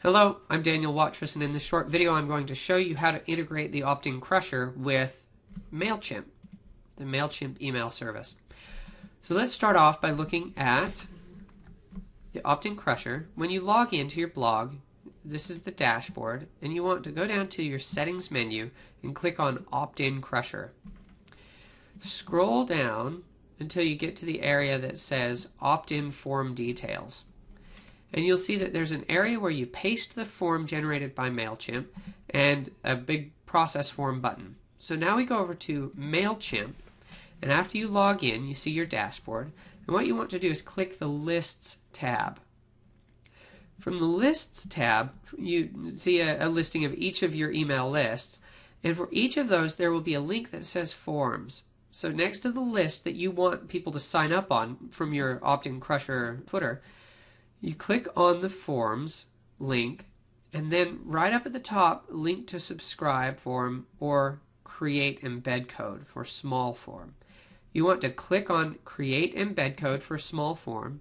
Hello, I'm Daniel Watrous, and in this short video I'm going to show you how to integrate the opt-in crusher with MailChimp, the MailChimp email service. So let's start off by looking at the opt-in crusher. When you log into your blog, this is the dashboard, and you want to go down to your settings menu and click on opt-in crusher. Scroll down until you get to the area that says opt-in form details and you'll see that there's an area where you paste the form generated by MailChimp and a big process form button. So now we go over to MailChimp, and after you log in, you see your dashboard, and what you want to do is click the Lists tab. From the Lists tab, you see a, a listing of each of your email lists, and for each of those, there will be a link that says Forms. So next to the list that you want people to sign up on from your opt-in crusher footer, you click on the forms link and then right up at the top link to subscribe form or create embed code for small form. You want to click on create embed code for small form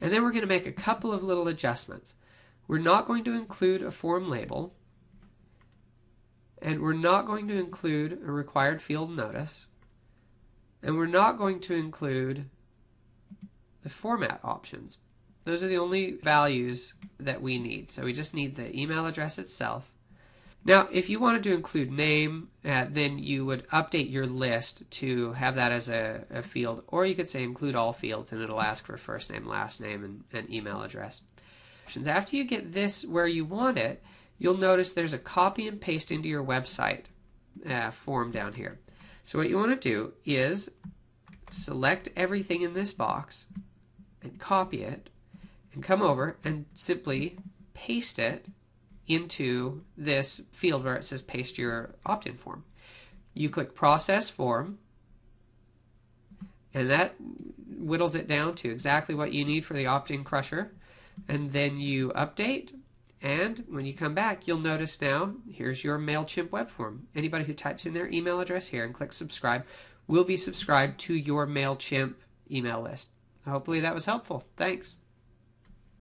and then we're going to make a couple of little adjustments. We're not going to include a form label and we're not going to include a required field notice and we're not going to include the format options those are the only values that we need. So we just need the email address itself. Now, if you wanted to include name, uh, then you would update your list to have that as a, a, field, or you could say include all fields and it'll ask for first name, last name, and, and email address. After you get this where you want it, you'll notice there's a copy and paste into your website uh, form down here. So what you want to do is select everything in this box and copy it and come over and simply paste it into this field where it says paste your opt-in form. You click process form and that whittles it down to exactly what you need for the opt-in crusher and then you update and when you come back you'll notice now here's your MailChimp web form. Anybody who types in their email address here and clicks subscribe will be subscribed to your MailChimp email list. Hopefully that was helpful. Thanks.